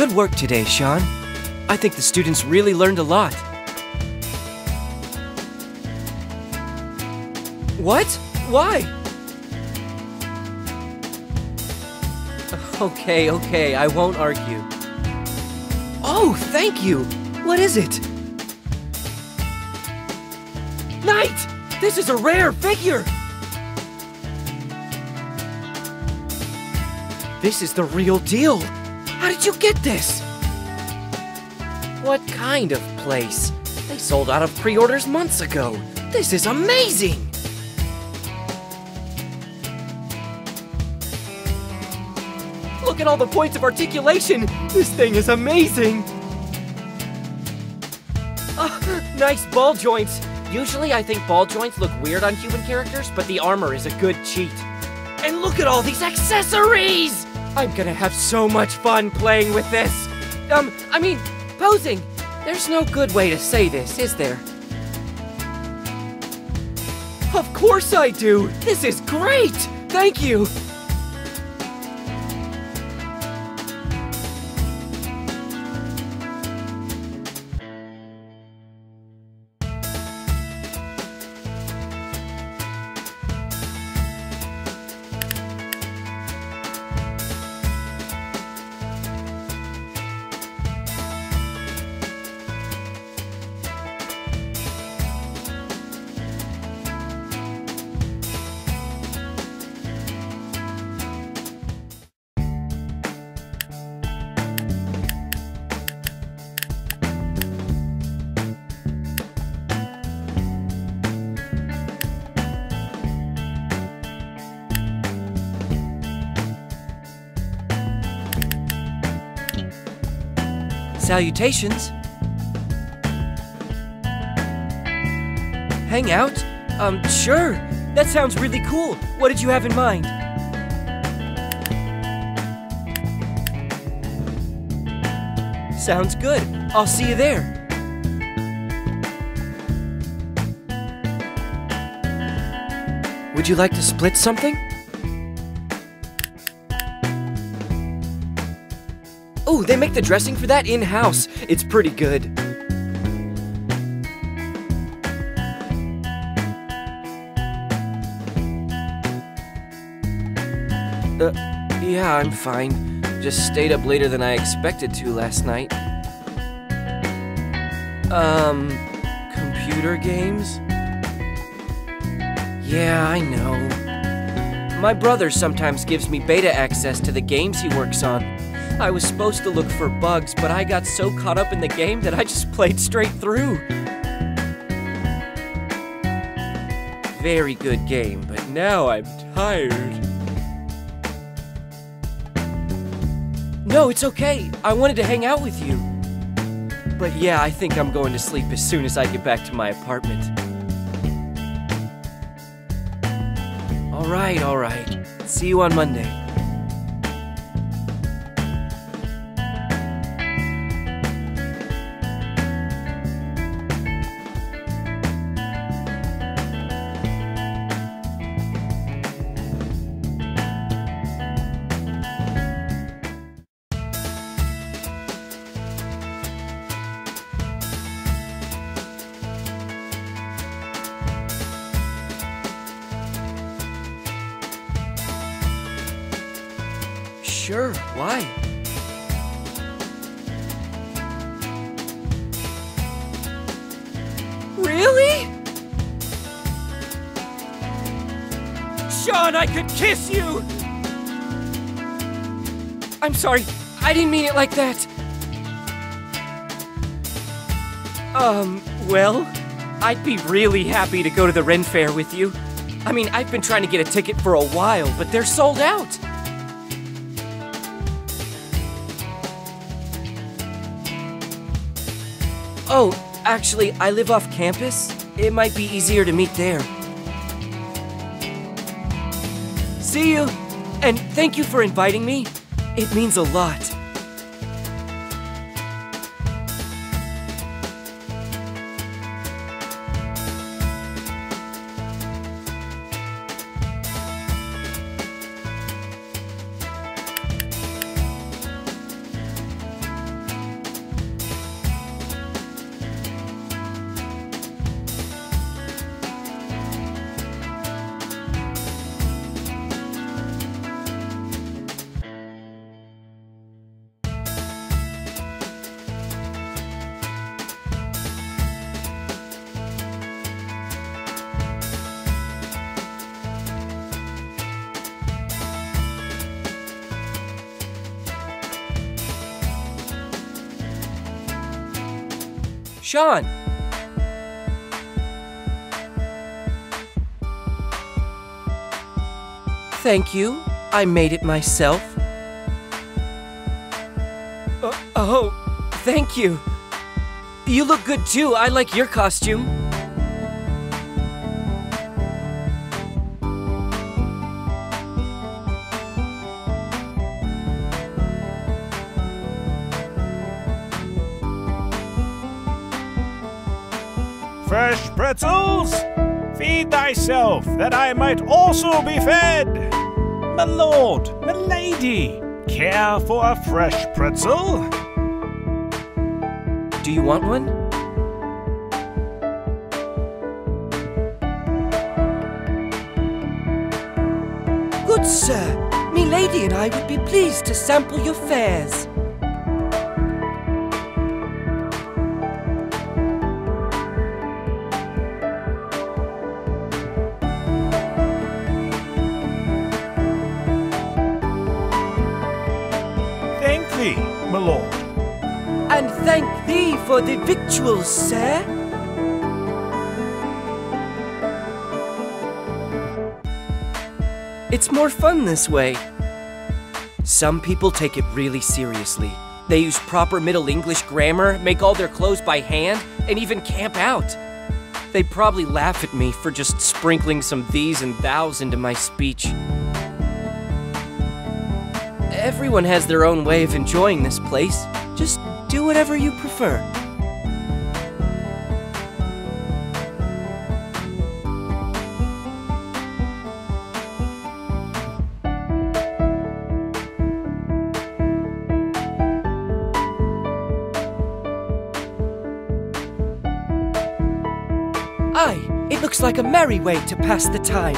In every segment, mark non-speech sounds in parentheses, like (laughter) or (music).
Good work today, Sean. I think the students really learned a lot. What? Why? (laughs) Okay, okay, I won't argue. Oh, thank you! What is it? Knight! This is a rare figure! This is the real deal! Did you get this? What kind of place? They sold out of pre-orders months ago. This is amazing! Look at all the points of articulation! This thing is amazing! Ah, nice ball joints! Usually I think ball joints look weird on human characters, but the armor is a good cheat. And look at all these accessories! I'm gonna have so much fun playing with this! Um, I mean, posing! There's no good way to say this, is there? Of course I do! This is great! Thank you! Salutations. Hang out? Um, sure. That sounds really cool. What did you have in mind? Sounds good. I'll see you there. Would you like to split something? Oh, they make the dressing for that in-house. It's pretty good. Uh, yeah, I'm fine. Just stayed up later than I expected to last night. Um, computer games? Yeah, I know. My brother sometimes gives me beta access to the games he works on. I was supposed to look for bugs, but I got so caught up in the game that I just (laughs) played straight through. Very good game, but now I'm tired. No, it's okay. I wanted to hang out with you. But yeah, I think I'm going to sleep as soon as I get back to my apartment. Alright, alright. See you on Monday. Sure, why? Really? Sean, I could kiss you! I'm sorry, I didn't mean it like that. Um, well, I'd be really happy to go to the Ren Fair with you. I mean, I've been trying to get a ticket for a while, but they're sold out. Oh, actually, I live off campus. It might be easier to meet there. See you! And thank you for inviting me. It means a lot. Sean! Thank you. I made it myself. Uh, oh, thank you. You look good too. I like your costume. Feed thyself, that I might also be fed. My lord, my lady, care for a fresh pretzel? Do you want one? Good sir, me lady and I would be pleased to sample your fares. For the victuals, sir. It's more fun this way. Some people take it really seriously. They use proper Middle English grammar, make all their clothes by hand, and even camp out. They'd probably laugh at me for just sprinkling some these and thous into my speech. Everyone has their own way of enjoying this place. Just do whatever you prefer. Like a merry way to pass the time.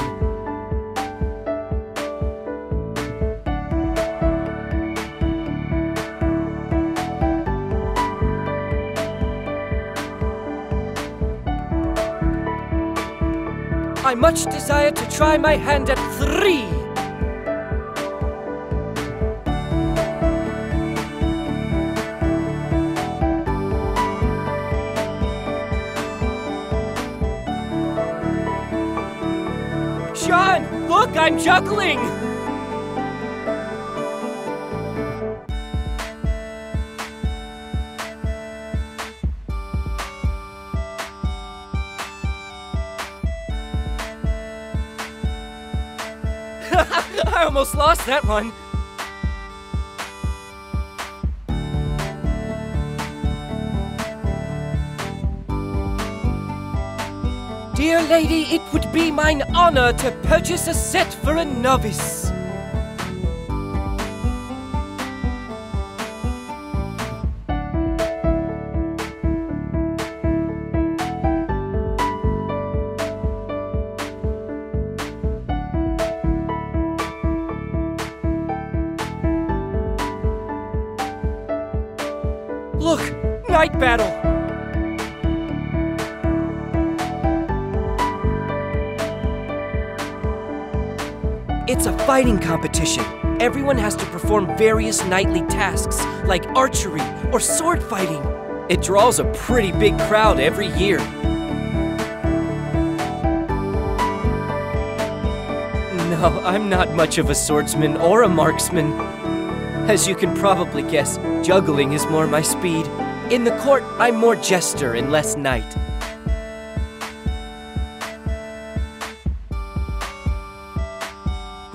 I much desire to try my hand at three. Sean, look, I'm juggling! (laughs) I almost lost that one. Lady, it would be mine honor to purchase a set for a novice. It's a fighting competition. Everyone has to perform various knightly tasks, like archery or sword fighting. It draws a pretty big crowd every year. No, I'm not much of a swordsman or a marksman. As you can probably guess, juggling is more my speed. In the court, I'm more jester and less knight.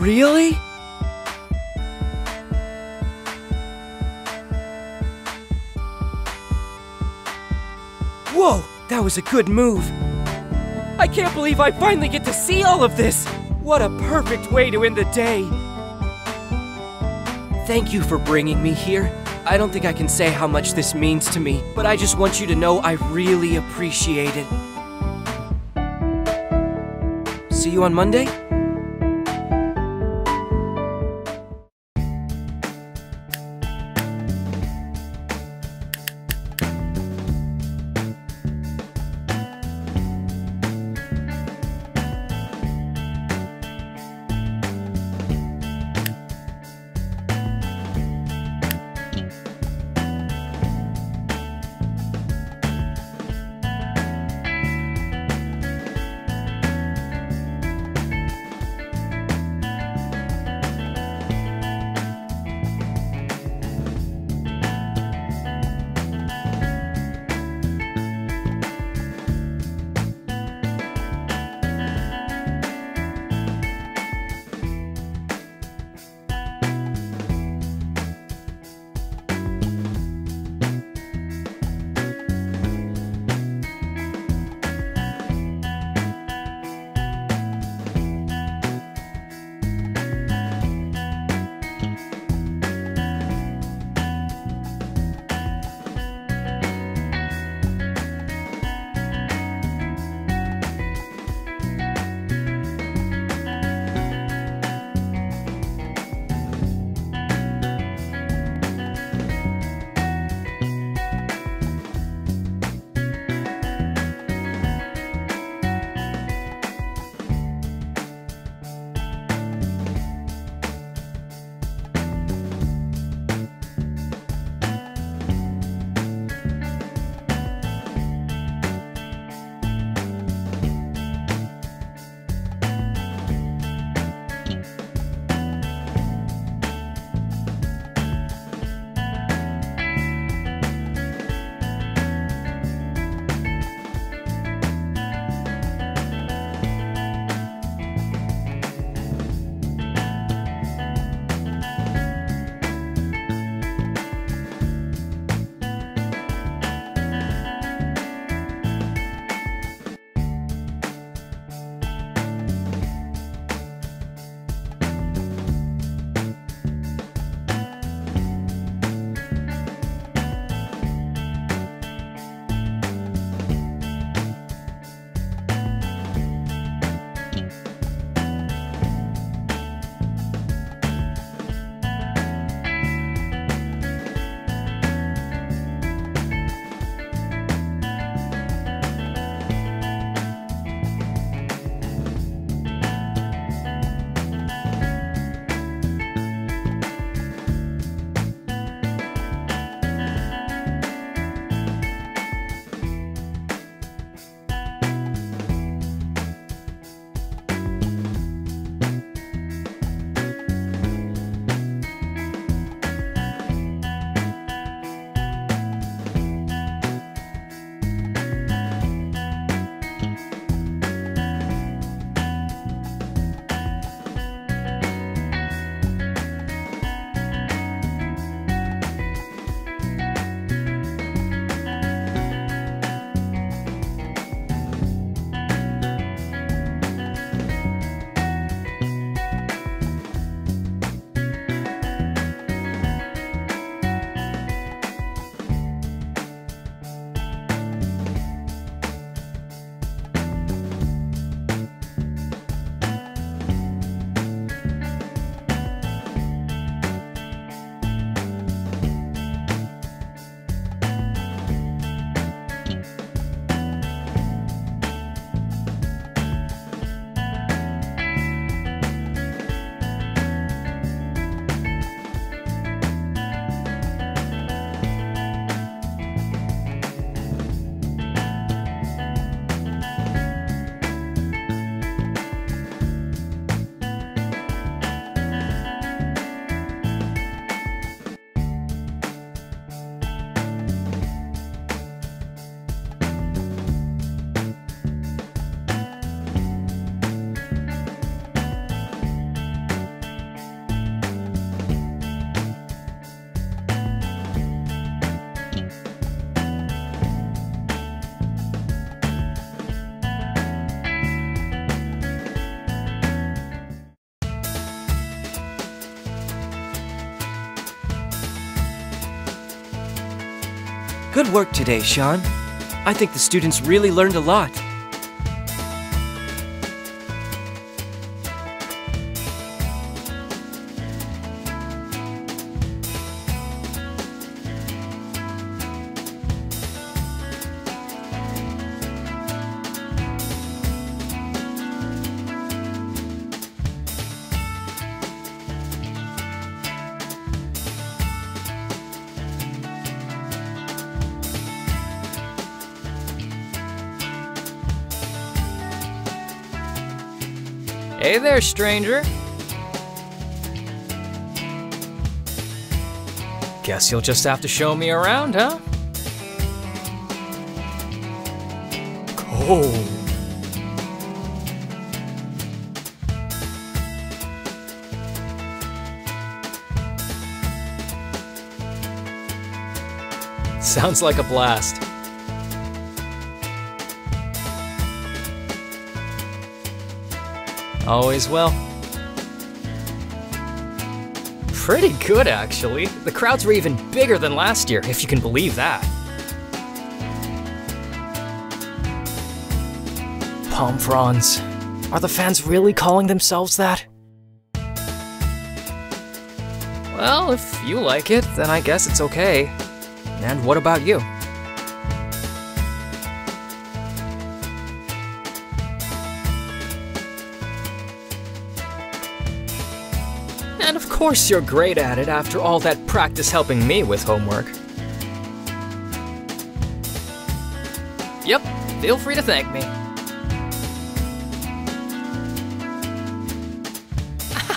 Really? Whoa, that was a good move. I can't believe I finally get to see all of this. What a perfect way to end the day. Thank you for bringing me here. I don't think I can say how much this means to me, but I just want you to know I really appreciate it. See you on Monday? Good work today, Sean. I think the students really learned a lot. Hey there, stranger. Guess you'll just have to show me around, huh? Cold. Sounds like a blast. Always well. Pretty good, actually. The crowds were even bigger than last year, if you can believe that. Palm fronds. Are the fans really calling themselves that? Well, if you like it, then I guess it's okay. And what about you? Course you're great at it after all that practice helping me with homework. Yep, feel free to thank me.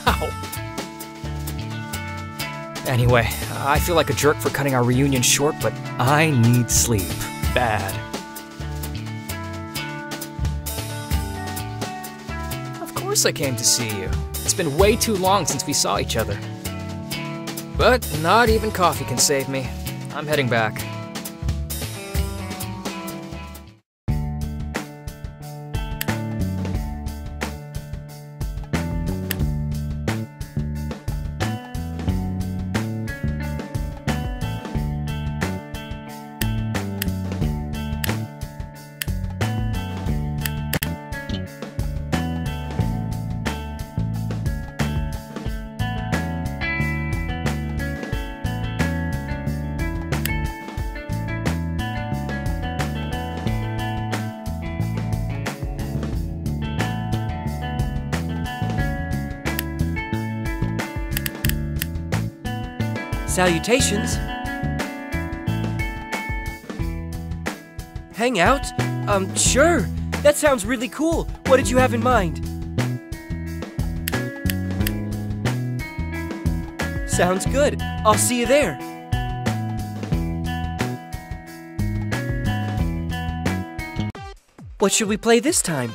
Ow! Anyway, I feel like a jerk for cutting our reunion short, but I need sleep. Bad. Of course I came to see you. It's been way too long since we saw each other. But not even coffee can save me. I'm heading back. Salutations. Hang out? Um, sure. That sounds really cool. What did you have in mind? Sounds good. I'll see you there. What should we play this time?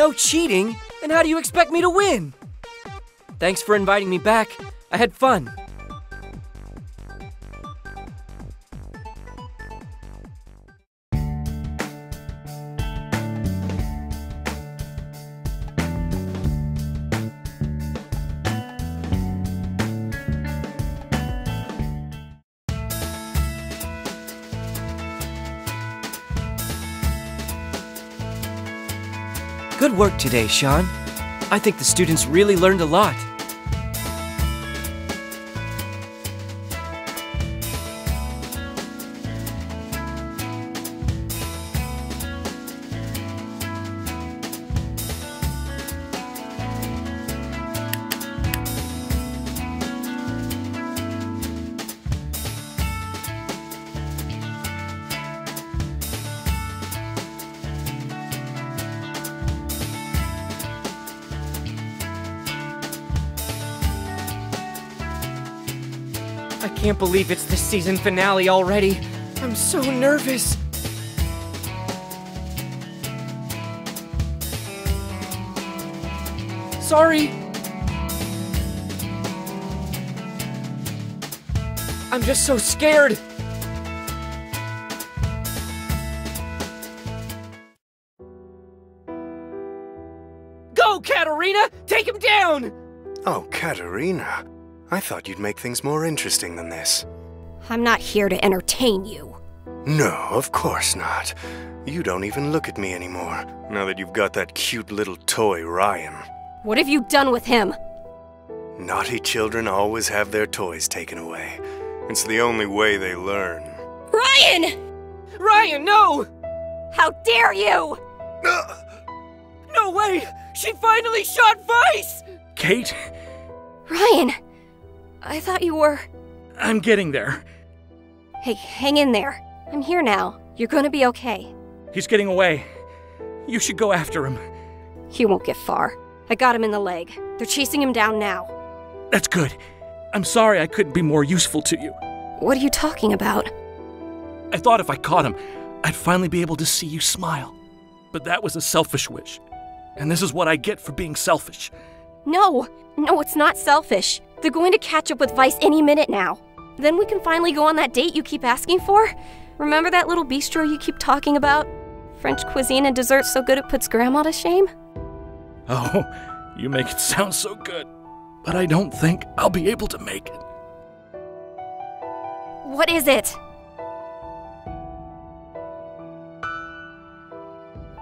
No cheating? And how do you expect me to win? Thanks for inviting me back. I had fun. Work today, Sean. I think the students really learned a lot. Can't believe it's the season finale already. I'm so nervous. Sorry. I'm just so scared. Go, Katerina! Take him down! Oh, Katerina. I thought you'd make things more interesting than this. I'm not here to entertain you. No, of course not. You don't even look at me anymore, now that you've got that cute little toy, Ryan. What have you done with him? Naughty children always have their toys taken away. It's the only way they learn. Ryan! Ryan, no! How dare you! No way! She finally shot Vice! Kate, Ryan! I thought you were. I'm getting there. Hey, hang in there. I'm here now. You're gonna be okay. He's getting away. You should go after him. He won't get far. I got him in the leg. They're chasing him down now. That's good. I'm sorry I couldn't be more useful to you. What are you talking about? I thought if I caught him, I'd finally be able to see you smile. But that was a selfish wish. And this is what I get for being selfish. No! No, it's not selfish. They're going to catch up with Vice any minute now. Then we can finally go on that date you keep asking for? Remember that little bistro you keep talking about? French cuisine and dessert so good it puts Grandma to shame? (laughs) Oh, you make it sound so good. But I don't think I'll be able to make it. What is it?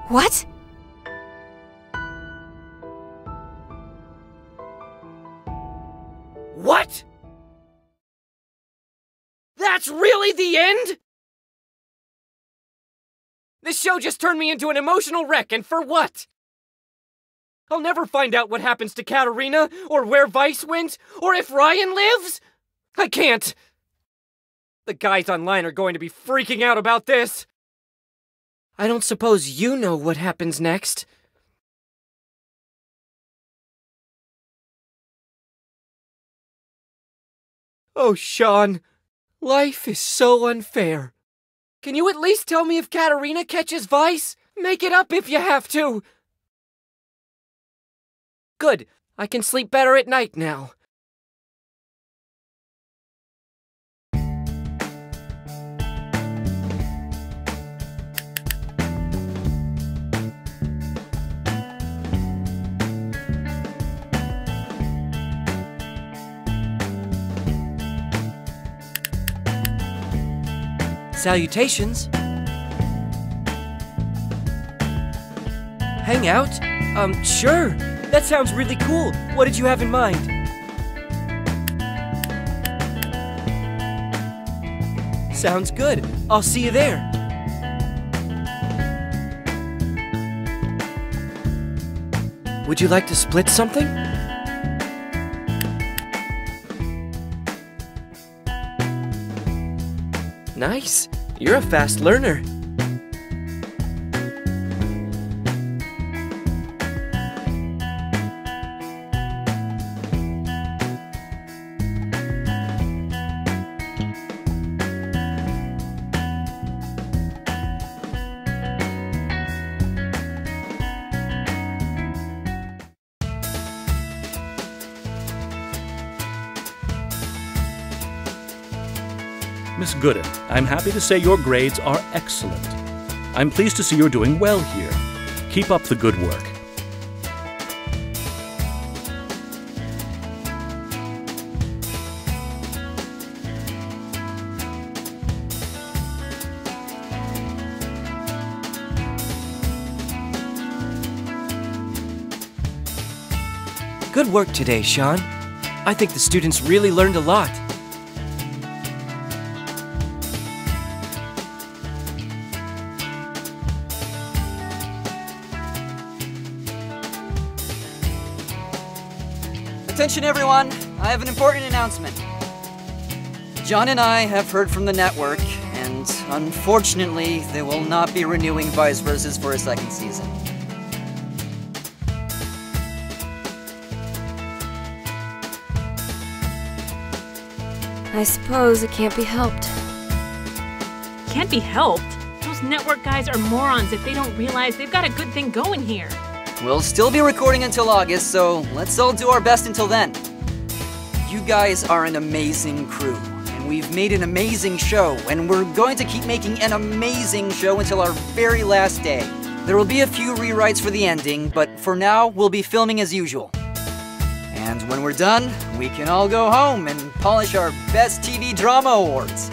What? What? That's really the end? This show just turned me into an emotional wreck, and for what? I'll never find out what happens to Katerina, or where Vice went, or if Ryan lives! I can't! The guys online are going to be freaking out about this! I don't suppose you know what happens next. Oh, Sean. Life is so unfair. Can you at least tell me if Katerina catches Vice? Make it up if you have to. Good. I can sleep better at night now. Salutations. Hang out? Um, sure. That sounds really cool. What did you have in mind? Sounds good. I'll see you there. Would you like to split something? Nice. You're a fast learner. Miss Gooden, I'm happy to say your grades are excellent. I'm pleased to see you're doing well here. Keep up the good work. Good work today, Sean. I think the students really learned a lot. Attention, everyone! I have an important announcement. John and I have heard from the network, and unfortunately, they will not be renewing Vice Versus for a second season. I suppose it can't be helped. Can't be helped. Those network guys are morons if they don't realize they've got a good thing going here. We'll still be recording until August, so let's all do our best until then. You guys are an amazing crew, and we've made an amazing show, and we're going to keep making an amazing show until our very last day. There will be a few rewrites for the ending, but for now, we'll be filming as usual. And when we're done, we can all go home and polish our Best TV Drama Awards.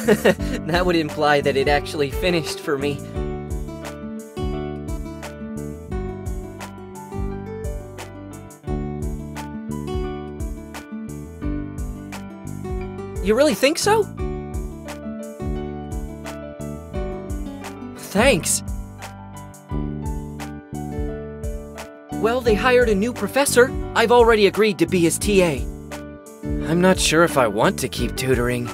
(laughs) that would imply that it actually finished for me. You really think so? Thanks. Well, they hired a new professor. I've already agreed to be his TA. I'm not sure if I want to keep tutoring.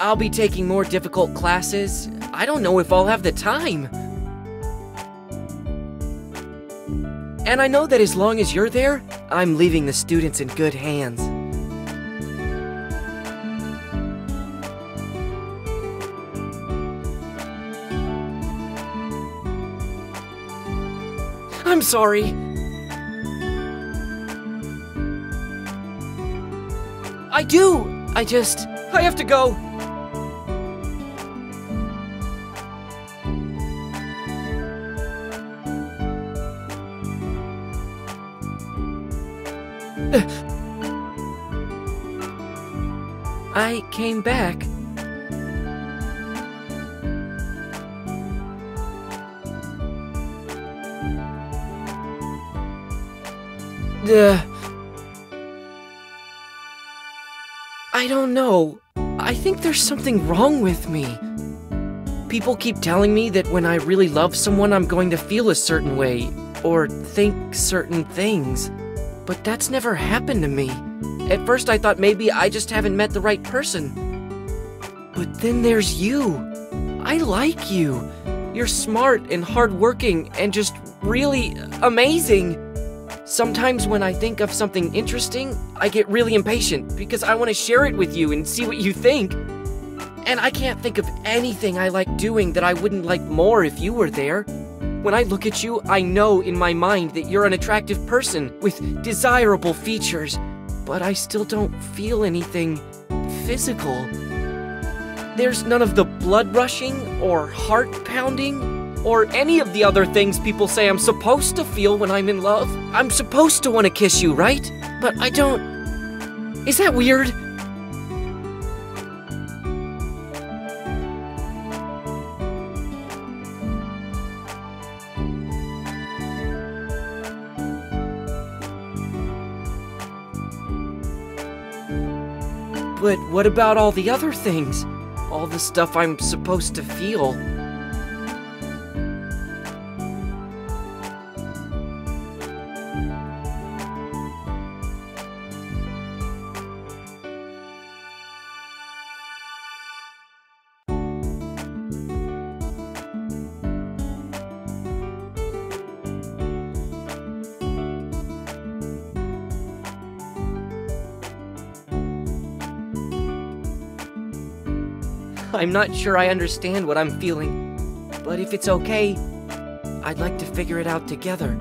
I'll be taking more difficult classes. I don't know if I'll have the time. And I know that as long as you're there, I'm leaving the students in good hands. I'm sorry. I do. I just. I have to go. I came back. Uh, I don't know. I think there's something wrong with me. People keep telling me that when I really love someone, I'm going to feel a certain way, or think certain things. But that's never happened to me. At first, I thought maybe I just haven't met the right person. But then there's you. I like you. You're smart and hardworking and just really amazing. Sometimes when I think of something interesting, I get really impatient because I want to share it with you and see what you think. And I can't think of anything I like doing that I wouldn't like more if you were there. When I look at you, I know in my mind that you're an attractive person with desirable features, but I still don't feel anything physical. There's none of the blood rushing or heart pounding or any of the other things people say I'm supposed to feel when I'm in love. I'm supposed to want to kiss you, right? But I don't. Is that weird? But what about all the other things? All the stuff I'm supposed to feel? I'm not sure I understand what I'm feeling. But if it's okay, I'd like to figure it out together.